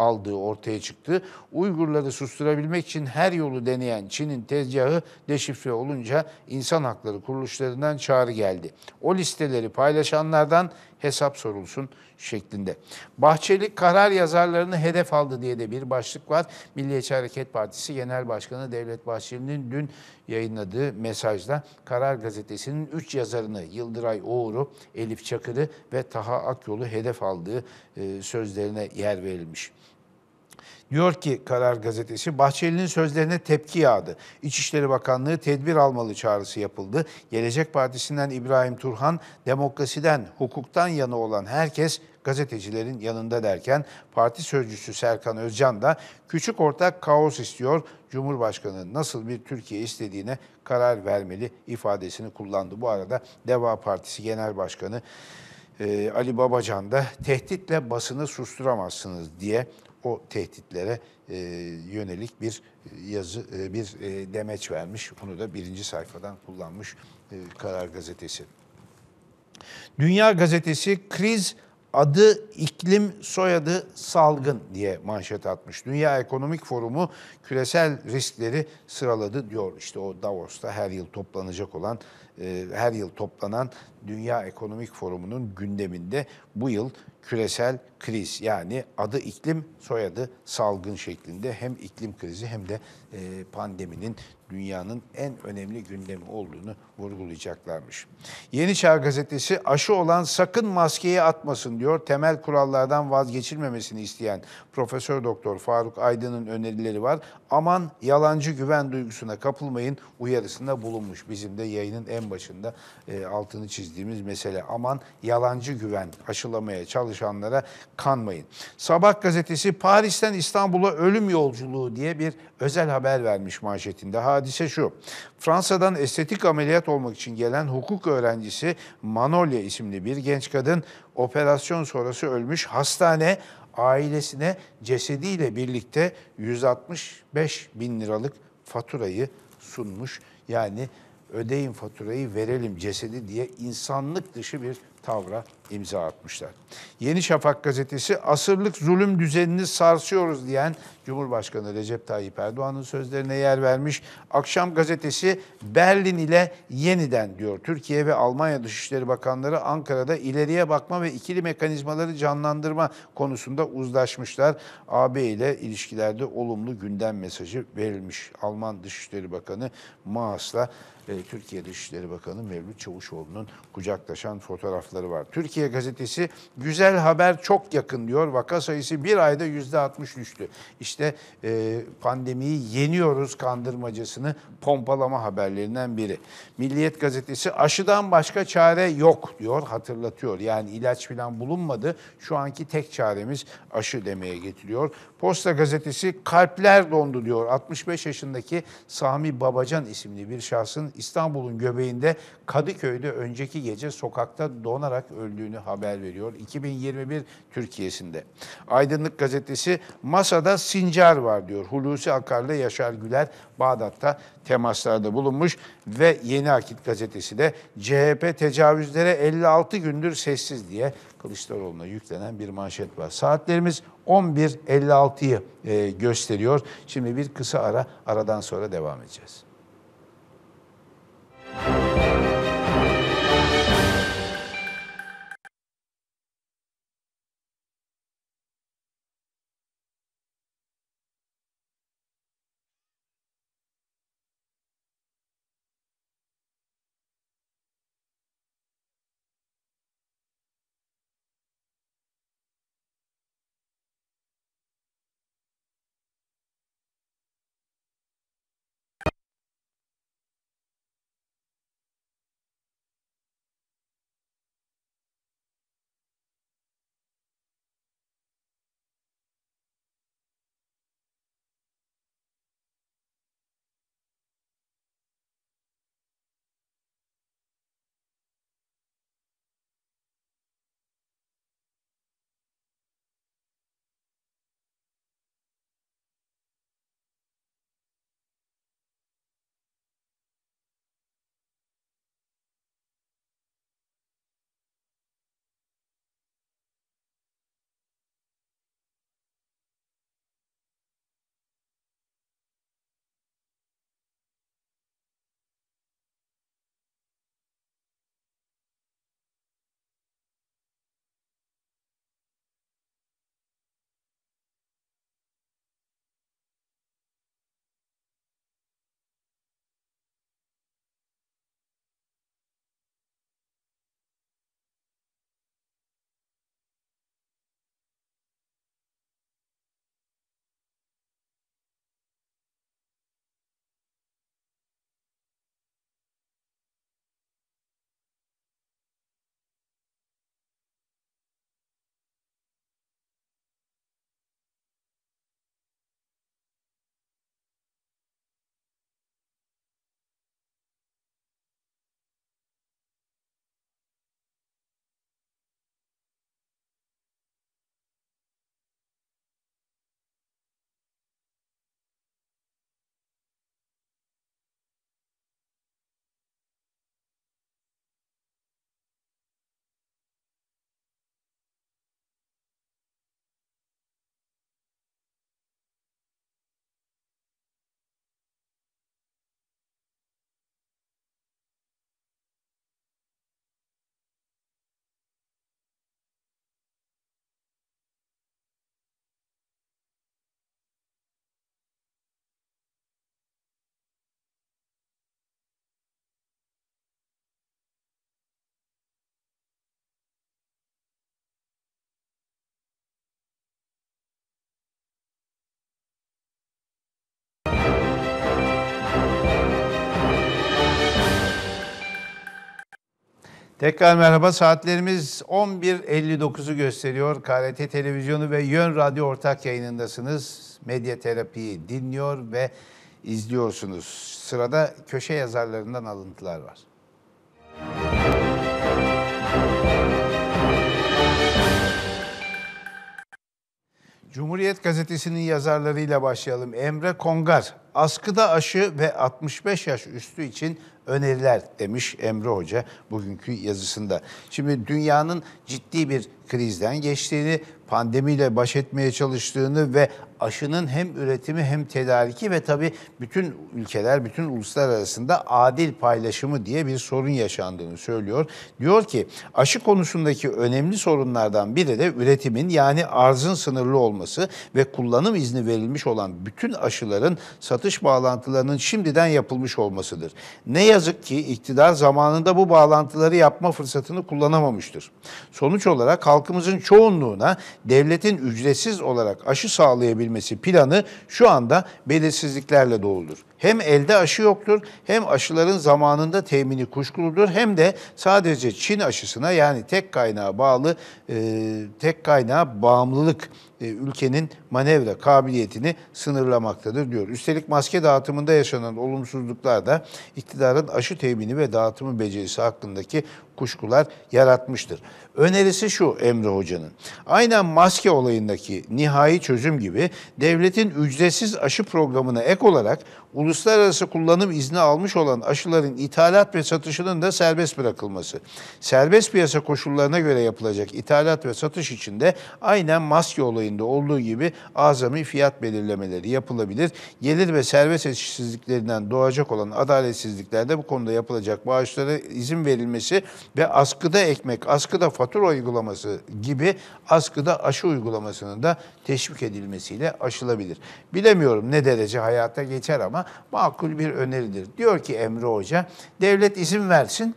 aldığı ortaya çıktı. Uygurları susturabilmek için her yolu deneyen Çin'in tezgahı deşifre olunca insan hakları kuruluşlarından çağrı geldi. O listeleri paylaşanlardan hesap sorulsun şeklinde. Bahçeli karar yazarlarını hedef aldı diye de bir başlık var. Milliyetçi Hareket Partisi Genel Başkanı Devlet Bahçeli'nin dün yayınladığı mesajda Karar Gazetesi'nin 3 yazarını Yıldıray Oğur'u, Elif Çakır'ı ve Taha Akyol'u hedef aldığı e, sözlerine yer verilmiş. Diyor ki Karar Gazetesi, Bahçeli'nin sözlerine tepki yağdı. İçişleri Bakanlığı tedbir almalı çağrısı yapıldı. Gelecek Partisi'nden İbrahim Turhan, demokrasiden, hukuktan yana olan herkes gazetecilerin yanında derken parti sözcüsü Serkan Özcan da küçük ortak kaos istiyor. Cumhurbaşkanı nasıl bir Türkiye istediğine karar vermeli ifadesini kullandı. Bu arada Deva Partisi Genel Başkanı e, Ali Babacan da tehditle basını susturamazsınız diye o tehditlere e, yönelik bir yazı, e, bir e, demeç vermiş. Bunu da birinci sayfadan kullanmış e, Karar Gazetesi. Dünya Gazetesi kriz adı iklim soyadı salgın diye manşet atmış. Dünya Ekonomik Forumu küresel riskleri sıraladı diyor. İşte o Davos'ta her yıl toplanacak olan, e, her yıl toplanan Dünya Ekonomik Forumu'nun gündeminde bu yıl küresel kriz yani adı iklim soyadı salgın şeklinde hem iklim krizi hem de e, pandeminin dünyanın en önemli gündemi olduğunu vurgulayacaklarmış. Yeni Çağ Gazetesi aşı olan sakın maskeyi atmasın diyor. Temel kurallardan vazgeçilmemesini isteyen Profesör Doktor Faruk Aydın'ın önerileri var. Aman yalancı güven duygusuna kapılmayın uyarısında bulunmuş. Bizim de yayının en başında e, altını çizdiğimiz mesele. Aman yalancı güven aşılamaya çalışanlara kanmayın. Sabah gazetesi Paris'ten İstanbul'a ölüm yolculuğu diye bir özel haber vermiş manşetinde. Hadise şu. Fransa'dan estetik ameliyat olmak için gelen hukuk öğrencisi Manolya isimli bir genç kadın operasyon sonrası ölmüş. Hastane ailesine cesediyle birlikte 165 bin liralık faturayı sunmuş. Yani ödeyin faturayı verelim cesedi diye insanlık dışı bir tavra imza atmışlar. Yeni Şafak gazetesi asırlık zulüm düzenini sarsıyoruz diyen Cumhurbaşkanı Recep Tayyip Erdoğan'ın sözlerine yer vermiş. Akşam gazetesi Berlin ile yeniden diyor. Türkiye ve Almanya Dışişleri Bakanları Ankara'da ileriye bakma ve ikili mekanizmaları canlandırma konusunda uzlaşmışlar. AB ile ilişkilerde olumlu gündem mesajı verilmiş. Alman Dışişleri Bakanı Maas'la e, Türkiye Dışişleri Bakanı Mevlüt Çavuşoğlu'nun kucaklaşan fotoğrafları var. Türkiye gazetesi güzel haber çok yakın diyor. Vaka sayısı bir ayda yüzde 60 düştü. İşte e, pandemiyi yeniyoruz kandırmacasını pompalama haberlerinden biri. Milliyet gazetesi aşıdan başka çare yok diyor hatırlatıyor. Yani ilaç falan bulunmadı. Şu anki tek çaremiz aşı demeye getiriyor. Posta gazetesi kalpler dondu diyor. 65 yaşındaki Sami Babacan isimli bir şahsın İstanbul'un göbeğinde Kadıköy'de önceki gece sokakta donarak öldüğünü haber veriyor. 2021 Türkiye'sinde. Aydınlık gazetesi masada sincar var diyor. Hulusi Akar'la Yaşar Güler Bağdat'ta temaslarda bulunmuş ve Yeni Akit gazetesi de CHP tecavüzlere 56 gündür sessiz diye Kılıçdaroğlu'na yüklenen bir manşet var. Saatlerimiz 11.56'yı e, gösteriyor. Şimdi bir kısa ara, aradan sonra devam edeceğiz. Tekrar merhaba. Saatlerimiz 11.59'u gösteriyor. KRT Televizyonu ve Yön Radyo ortak yayınındasınız. Medya terapiyi dinliyor ve izliyorsunuz. Sırada köşe yazarlarından alıntılar var. Cumhuriyet Gazetesi'nin yazarlarıyla başlayalım. Emre Kongar, askıda aşı ve 65 yaş üstü için öneriler demiş Emre Hoca bugünkü yazısında. Şimdi dünyanın ciddi bir krizden geçtiğini, pandemiyle baş etmeye çalıştığını ve aşının hem üretimi hem tedariki ve tabii bütün ülkeler, bütün uluslar arasında adil paylaşımı diye bir sorun yaşandığını söylüyor. Diyor ki aşı konusundaki önemli sorunlardan biri de üretimin yani arzın sınırlı olması ve kullanım izni verilmiş olan bütün aşıların satış bağlantılarının şimdiden yapılmış olmasıdır. Ne yazık ki iktidar zamanında bu bağlantıları yapma fırsatını kullanamamıştır. Sonuç olarak halkımızın çoğunluğuna devletin ücretsiz olarak aşı sağlayabilmesi planı şu anda belirsizliklerle doludur. Hem elde aşı yoktur, hem aşıların zamanında temini kuşkuludur, hem de sadece Çin aşısına yani tek kaynağa bağlı, e, tek kaynağa bağımlılık ülkenin manevra kabiliyetini sınırlamaktadır diyor. Üstelik maske dağıtımında yaşanan olumsuzluklar da iktidarın aşı temini ve dağıtımı becerisi hakkındaki kuşkular yaratmıştır. Önerisi şu Emre Hoca'nın. Aynen maske olayındaki nihai çözüm gibi devletin ücretsiz aşı programına ek olarak uluslararası kullanım izni almış olan aşıların ithalat ve satışının da serbest bırakılması. Serbest piyasa koşullarına göre yapılacak ithalat ve satış için de aynen maske olayında olduğu gibi azami fiyat belirlemeleri yapılabilir. Gelir ve servis eşitsizliklerinden doğacak olan adaletsizliklerde bu konuda yapılacak bağışlara izin verilmesi ve askıda ekmek, askıda fatura uygulaması gibi askıda aşı uygulamasının da teşvik edilmesiyle aşılabilir. Bilemiyorum ne derece hayata geçer ama makul bir öneridir. Diyor ki Emre Hoca, devlet izin versin,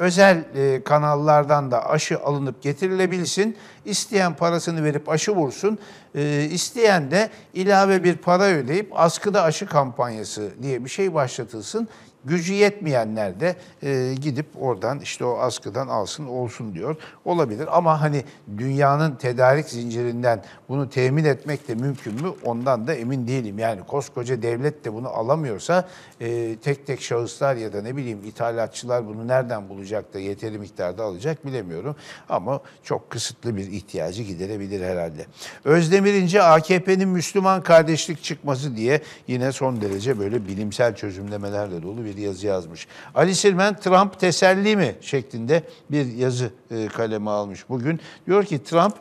özel e, kanallardan da aşı alınıp getirilebilsin. İsteyen parasını verip aşı vursun. E, isteyen de ilave bir para ödeyip askıda aşı kampanyası diye bir şey başlatılsın gücü yetmeyenler de e, gidip oradan işte o askıdan alsın olsun diyor. Olabilir ama hani dünyanın tedarik zincirinden bunu temin etmek de mümkün mü ondan da emin değilim. Yani koskoca devlet de bunu alamıyorsa e, tek tek şahıslar ya da ne bileyim ithalatçılar bunu nereden bulacak da yeteri miktarda alacak bilemiyorum. Ama çok kısıtlı bir ihtiyacı giderebilir herhalde. Özdemir İnce AKP'nin Müslüman kardeşlik çıkması diye yine son derece böyle bilimsel çözümlemelerle dolu bir bir yazı yazmış. Ali Silmen Trump teselli mi şeklinde bir yazı e, kaleme almış bugün. Diyor ki Trump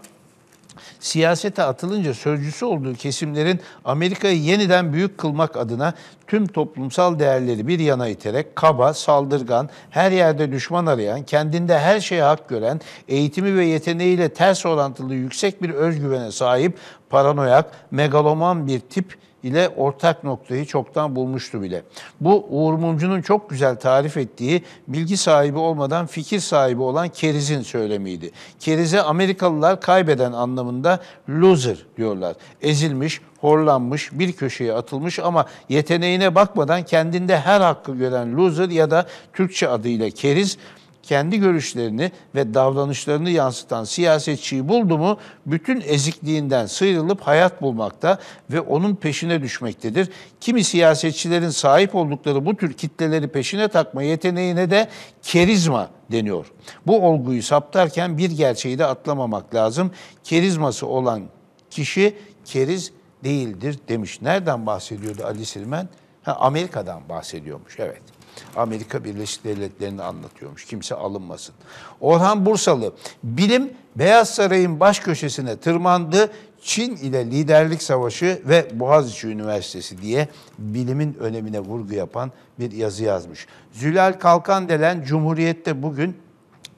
siyasete atılınca sözcüsü olduğu kesimlerin Amerika'yı yeniden büyük kılmak adına tüm toplumsal değerleri bir yana iterek kaba, saldırgan, her yerde düşman arayan, kendinde her şeye hak gören, eğitimi ve yeteneğiyle ters orantılı yüksek bir özgüvene sahip, paranoyak, megaloman bir tip ile ortak noktayı çoktan bulmuştu bile. Bu Uğur Mumcu'nun çok güzel tarif ettiği bilgi sahibi olmadan fikir sahibi olan kerizin söylemiydi. Kerize Amerikalılar kaybeden anlamında loser diyorlar. Ezilmiş, horlanmış, bir köşeye atılmış ama yeteneğine bakmadan kendinde her hakkı gören loser ya da Türkçe adıyla keriz kendi görüşlerini ve davranışlarını yansıtan siyasetçiyi buldu mu bütün ezikliğinden sıyrılıp hayat bulmakta ve onun peşine düşmektedir. Kimi siyasetçilerin sahip oldukları bu tür kitleleri peşine takma yeteneğine de kerizma deniyor. Bu olguyu saptarken bir gerçeği de atlamamak lazım. Kerizması olan kişi keriz değildir demiş. Nereden bahsediyordu Ali Silmen? Ha, Amerika'dan bahsediyormuş, evet. Amerika Birleşik Devletleri'ni anlatıyormuş. Kimse alınmasın. Orhan Bursalı, bilim Beyaz Saray'ın baş köşesine tırmandı. Çin ile liderlik savaşı ve Boğaziçi Üniversitesi diye bilimin önemine vurgu yapan bir yazı yazmış. Zülal Kalkan delen Cumhuriyet'te bugün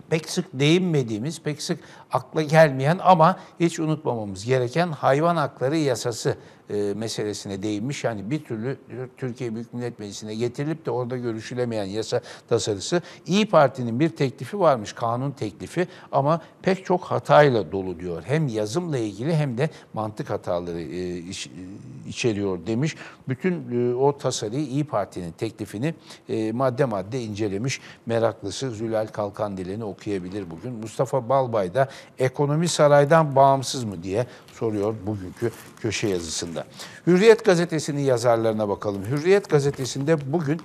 pek sık değinmediğimiz, pek sık akla gelmeyen ama hiç unutmamamız gereken hayvan hakları yasası e, meselesine değinmiş. Yani bir türlü Türkiye Büyük Millet Meclisi'ne getirilip de orada görüşülemeyen yasa tasarısı. İyi Parti'nin bir teklifi varmış, kanun teklifi ama pek çok hatayla dolu diyor. Hem yazımla ilgili hem de mantık hataları e, iç, e, içeriyor demiş. Bütün e, o tasarıyı İyi Parti'nin teklifini e, madde madde incelemiş. Meraklısı Zülal Kalkandil'ini okuyabilir bugün. Mustafa Balbay da ekonomi saraydan bağımsız mı diye soruyor bugünkü köşe yazısında. Hürriyet gazetesinin yazarlarına bakalım. Hürriyet gazetesinde bugün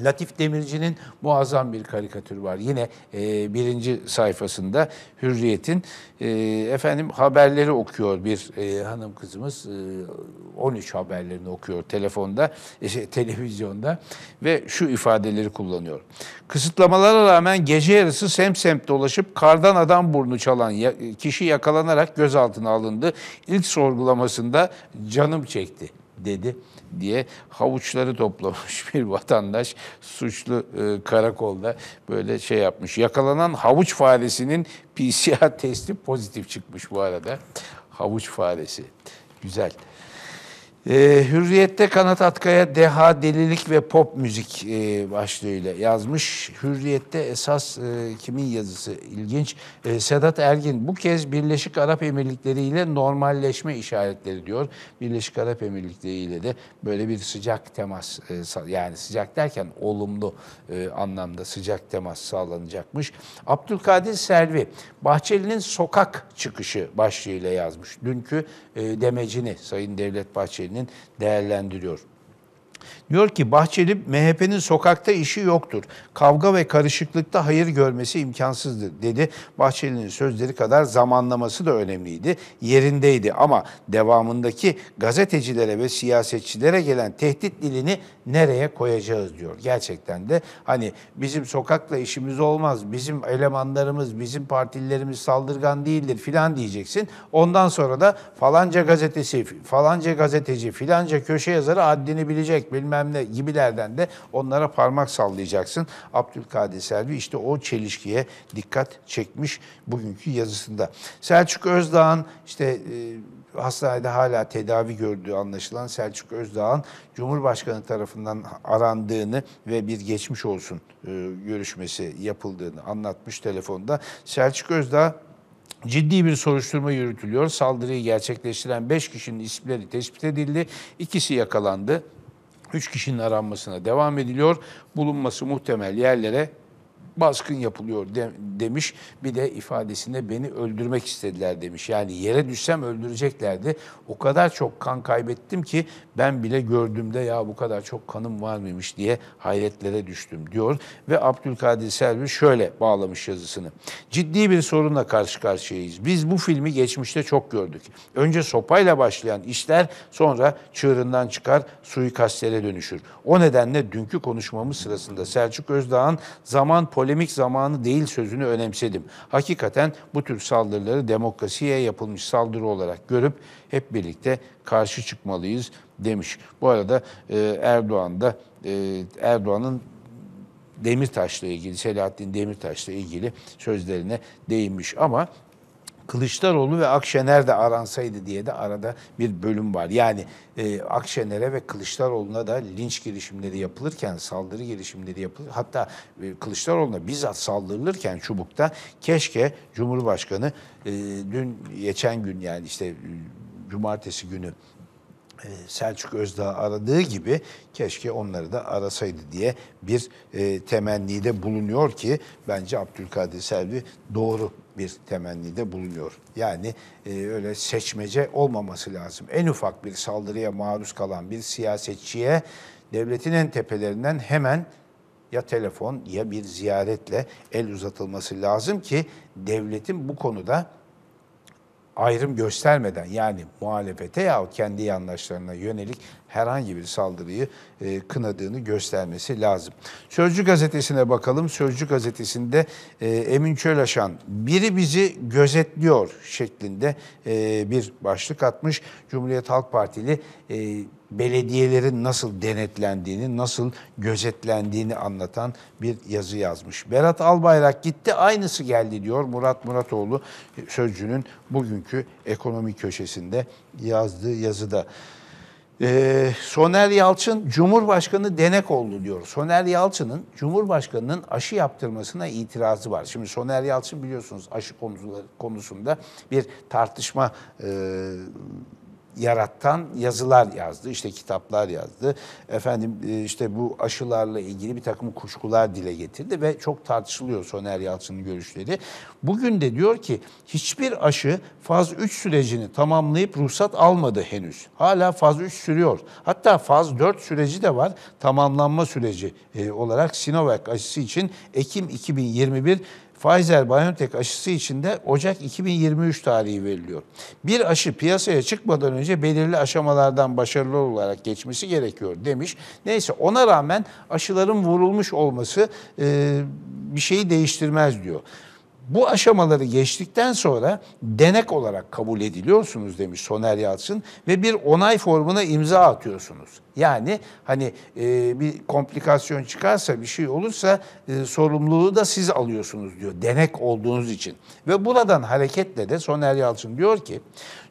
Latif Demirci'nin muazzam bir karikatür var. Yine e, birinci sayfasında Hürriyet'in e, efendim haberleri okuyor bir e, hanım kızımız. E, 13 haberlerini okuyor telefonda, e, şey, televizyonda ve şu ifadeleri kullanıyor. Kısıtlamalara rağmen gece yarısı semt semt dolaşıp kardan adam burnu çalan ya, kişi yakalanarak gözaltına alındı. İlk sorgulamasında canım çekti dedi diye havuçları toplamış bir vatandaş suçlu e, karakolda böyle şey yapmış. Yakalanan havuç faresinin PCR testi pozitif çıkmış bu arada. Havuç faresi. Güzel. E, Hürriyet'te Kanat Atkaya Deha, Delilik ve Pop Müzik e, başlığıyla yazmış. Hürriyet'te esas e, kimin yazısı ilginç. E, Sedat Ergin bu kez Birleşik Arap Emirlikleri ile normalleşme işaretleri diyor. Birleşik Arap Emirlikleri ile de böyle bir sıcak temas e, yani sıcak derken olumlu e, anlamda sıcak temas sağlanacakmış. Abdülkadir Selvi Bahçeli'nin sokak çıkışı başlığıyla yazmış. Dünkü e, demecini Sayın Devlet Bahçeli Bahçeli'nin değerlendiriyor. Diyor ki Bahçeli MHP'nin sokakta işi yoktur. Kavga ve karışıklıkta hayır görmesi imkansızdır dedi. Bahçeli'nin sözleri kadar zamanlaması da önemliydi. Yerindeydi ama devamındaki gazetecilere ve siyasetçilere gelen tehdit dilini nereye koyacağız diyor. Gerçekten de hani bizim sokakla işimiz olmaz, bizim elemanlarımız, bizim partililerimiz saldırgan değildir filan diyeceksin. Ondan sonra da falanca gazetesi, falanca gazeteci, filanca köşe yazarı haddini bilecek bilmem ne gibilerden de onlara parmak sallayacaksın. Abdülkadir Selvi işte o çelişkiye dikkat çekmiş bugünkü yazısında. Selçuk Özdağ'ın işte e, hastanede hala tedavi gördüğü anlaşılan Selçuk Özdağ'ın Cumhurbaşkanı tarafından arandığını ve bir geçmiş olsun e, görüşmesi yapıldığını anlatmış telefonda. Selçuk Özdağ Ciddi bir soruşturma yürütülüyor. Saldırıyı gerçekleştiren 5 kişinin isimleri tespit edildi. İkisi yakalandı. 3 kişinin aranmasına devam ediliyor. Bulunması muhtemel yerlere baskın yapılıyor de, demiş. Bir de ifadesinde beni öldürmek istediler demiş. Yani yere düşsem öldüreceklerdi. O kadar çok kan kaybettim ki ben bile gördüğümde ya bu kadar çok kanım var mıymış diye hayretlere düştüm diyor. Ve Abdülkadir Selvi şöyle bağlamış yazısını. Ciddi bir sorunla karşı karşıyayız. Biz bu filmi geçmişte çok gördük. Önce sopayla başlayan işler sonra çığırından çıkar suikastlere dönüşür. O nedenle dünkü konuşmamız sırasında Selçuk Özdağ'ın zaman polemik zamanı değil sözünü önemsedim. Hakikaten bu tür saldırıları demokrasiye yapılmış saldırı olarak görüp hep birlikte karşı çıkmalıyız demiş. Bu arada e, Erdoğan da e, Erdoğan'ın Demirtaş'la ilgili, Selahattin Demirtaş'la ilgili sözlerine değinmiş ama Kılıçdaroğlu ve Akşener de aransaydı diye de arada bir bölüm var. Yani e, Akşener'e ve Kılıçdaroğlu'na da linç girişimleri yapılırken, saldırı girişimleri yapılır. Hatta e, Kılıçdaroğlu'na bizzat saldırılırken Çubuk'ta keşke Cumhurbaşkanı e, dün geçen gün yani işte cumartesi günü e, Selçuk Özdağ aradığı gibi keşke onları da arasaydı diye bir e, temennide bulunuyor ki bence Abdülkadir Selvi doğru bir temennide bulunuyor. Yani e, öyle seçmece olmaması lazım. En ufak bir saldırıya maruz kalan bir siyasetçiye devletin en tepelerinden hemen ya telefon ya bir ziyaretle el uzatılması lazım ki devletin bu konuda ayrım göstermeden yani muhalefete yahut kendi yandaşlarına yönelik herhangi bir saldırıyı e, kınadığını göstermesi lazım. Sözcü gazetesine bakalım. Sözcü gazetesinde e, Emin Çölaşan biri bizi gözetliyor şeklinde e, bir başlık atmış. Cumhuriyet Halk Partili e, belediyelerin nasıl denetlendiğini, nasıl gözetlendiğini anlatan bir yazı yazmış. Berat Albayrak gitti aynısı geldi diyor Murat Muratoğlu Sözcü'nün bugünkü ekonomi köşesinde yazdığı yazıda. Ee, Soner Yalçın Cumhurbaşkanı denek oldu diyor. Soner Yalçın'ın Cumhurbaşkanı'nın aşı yaptırmasına itirazı var. Şimdi Soner Yalçın biliyorsunuz aşı konusunda bir tartışma e, yaratan yazılar yazdı, işte kitaplar yazdı. Efendim e, işte bu aşılarla ilgili bir takım kuşkular dile getirdi ve çok tartışılıyor Soner Yalçın'ın görüşleri. Bugün de diyor ki hiçbir aşı faz 3 sürecini tamamlayıp ruhsat almadı henüz. Hala faz 3 sürüyor. Hatta faz 4 süreci de var. Tamamlanma süreci e, olarak Sinovac aşısı için Ekim 2021 Pfizer-BioNTech aşısı için de Ocak 2023 tarihi veriliyor. Bir aşı piyasaya çıkmadan önce belirli aşamalardan başarılı olarak geçmesi gerekiyor demiş. Neyse ona rağmen aşıların vurulmuş olması e, bir şeyi değiştirmez diyor. Bu aşamaları geçtikten sonra denek olarak kabul ediliyorsunuz demiş Soner Yalçın ve bir onay formuna imza atıyorsunuz. Yani hani e, bir komplikasyon çıkarsa bir şey olursa e, sorumluluğu da siz alıyorsunuz diyor denek olduğunuz için. Ve buradan hareketle de Soner Yalçın diyor ki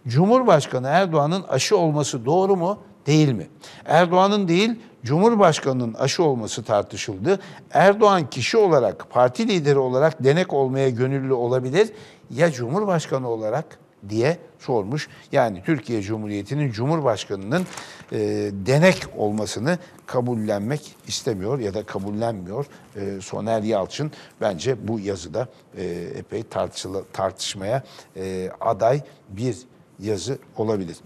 Cumhurbaşkanı Erdoğan'ın aşı olması doğru mu değil mi? Erdoğan'ın değil Cumhurbaşkanının aşı olması tartışıldı. Erdoğan kişi olarak, parti lideri olarak denek olmaya gönüllü olabilir ya Cumhurbaşkanı olarak diye sormuş. Yani Türkiye Cumhuriyeti'nin Cumhurbaşkanı'nın e, denek olmasını kabullenmek istemiyor ya da kabullenmiyor e, Soner Yalçın. Bence bu yazıda e, epey tartışılı, tartışmaya e, aday bir yazı olabilir.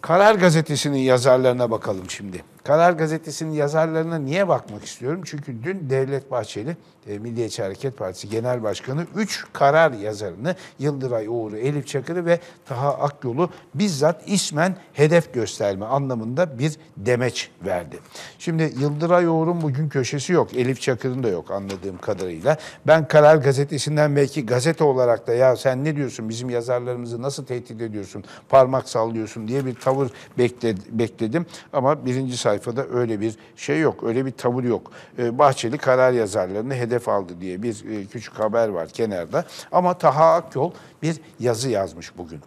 Karar Gazetesi'nin yazarlarına bakalım şimdi. Karar Gazetesi'nin yazarlarına niye bakmak istiyorum? Çünkü dün Devlet Bahçeli, e, Milliyetçi Hareket Partisi Genel Başkanı 3 karar yazarını Yıldıray Oğur'u, Elif Çakır'ı ve Taha Akyol'u bizzat ismen hedef gösterme anlamında bir demeç verdi. Şimdi Yıldıray Oğur'un bugün köşesi yok, Elif Çakır'ın da yok anladığım kadarıyla. Ben Karar Gazetesi'nden belki gazete olarak da ya sen ne diyorsun bizim yazarlarımızı nasıl tehdit ediyorsun, parmak sallıyorsun diye bir tavır bekledim. Ama birinci sayfada öyle bir şey yok, öyle bir tavır yok. Ee, Bahçeli karar yazarlarını hedef aldı diye bir e, küçük haber var kenarda. Ama Taha Akyol bir yazı yazmış bugün.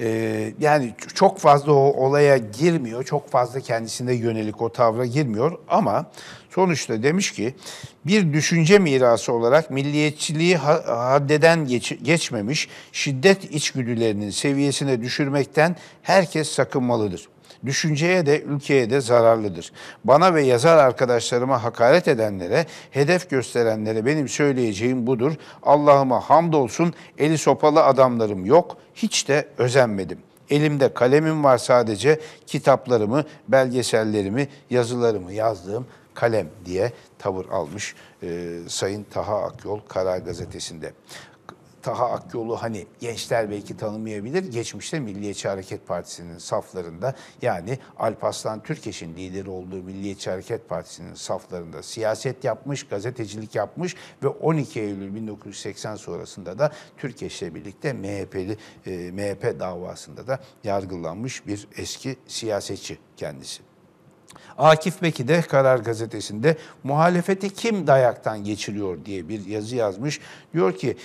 Ee, yani çok fazla o olaya girmiyor, çok fazla kendisine yönelik o tavra girmiyor ama sonuçta demiş ki bir düşünce mirası olarak milliyetçiliği haddeden geç, geçmemiş şiddet içgüdülerinin seviyesine düşürmekten herkes sakınmalıdır düşünceye de ülkeye de zararlıdır. Bana ve yazar arkadaşlarıma hakaret edenlere, hedef gösterenlere benim söyleyeceğim budur. Allah'ıma hamdolsun eli sopalı adamlarım yok, hiç de özenmedim. Elimde kalemim var sadece kitaplarımı, belgesellerimi, yazılarımı yazdığım kalem diye tavır almış e, Sayın Taha Akyol Karar Gazetesi'nde. Taha Akyol'u hani gençler belki tanımayabilir. Geçmişte Milliyetçi Hareket Partisi'nin saflarında yani Alparslan Türkeş'in lideri olduğu Milliyetçi Hareket Partisi'nin saflarında siyaset yapmış, gazetecilik yapmış ve 12 Eylül 1980 sonrasında da Türkeş'le birlikte MHP'li e, MHP davasında da yargılanmış bir eski siyasetçi kendisi. Akif Beki de Karar Gazetesi'nde muhalefeti kim dayaktan geçiriyor diye bir yazı yazmış. Diyor ki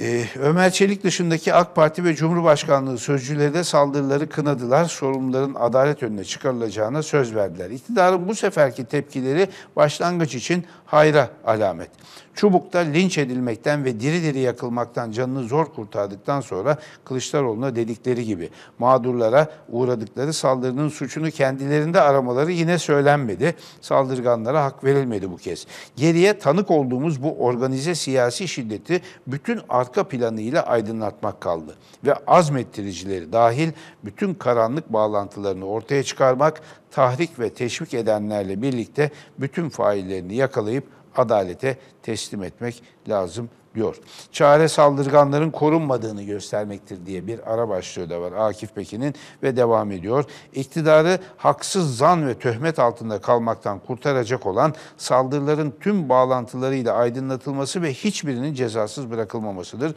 ee, Ömer Çelik dışındaki AK Parti ve Cumhurbaşkanlığı sözcüleri de saldırıları kınadılar. Sorumluların adalet önüne çıkarılacağına söz verdiler. İktidarın bu seferki tepkileri başlangıç için hayra alamet. Çubuk'ta linç edilmekten ve diri diri yakılmaktan canını zor kurtardıktan sonra Kılıçdaroğlu'na dedikleri gibi mağdurlara uğradıkları saldırının suçunu kendilerinde aramaları yine söylenmedi. Saldırganlara hak verilmedi bu kez. Geriye tanık olduğumuz bu organize siyasi şiddeti bütün arka planıyla aydınlatmak kaldı. Ve azmettiricileri dahil bütün karanlık bağlantılarını ortaya çıkarmak, tahrik ve teşvik edenlerle birlikte bütün faillerini yakalayıp adalete teslim etmek lazım diyor. Çare saldırganların korunmadığını göstermektir diye bir ara başlığı da var Akif Pekin'in ve devam ediyor. İktidarı haksız zan ve töhmet altında kalmaktan kurtaracak olan saldırıların tüm bağlantılarıyla aydınlatılması ve hiçbirinin cezasız bırakılmamasıdır.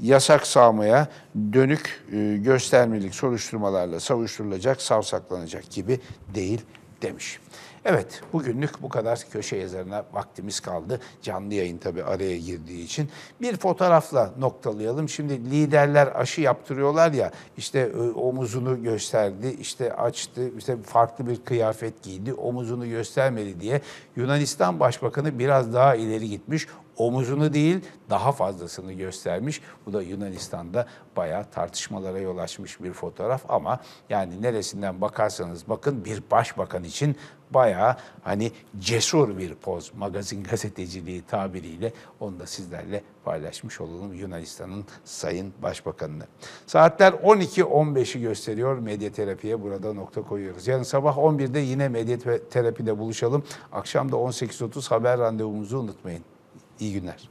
yasak sağmaya dönük e, göstermelik soruşturmalarla savuşturulacak, savsaklanacak gibi değil demiş. Evet, bugünlük bu kadar köşe yazarına vaktimiz kaldı. Canlı yayın tabii araya girdiği için. Bir fotoğrafla noktalayalım. Şimdi liderler aşı yaptırıyorlar ya, işte e, omuzunu gösterdi, işte açtı, işte farklı bir kıyafet giydi, omuzunu göstermedi diye Yunanistan Başbakanı biraz daha ileri gitmiş omuzunu değil daha fazlasını göstermiş. Bu da Yunanistan'da bayağı tartışmalara yol açmış bir fotoğraf ama yani neresinden bakarsanız bakın bir başbakan için bayağı hani cesur bir poz magazin gazeteciliği tabiriyle onu da sizlerle paylaşmış olalım Yunanistan'ın Sayın Başbakanını. Saatler 12.15'i gösteriyor medya terapiye burada nokta koyuyoruz. Yarın sabah 11'de yine medya terapide buluşalım. Akşam da 18.30 haber randevumuzu unutmayın. İyi günler.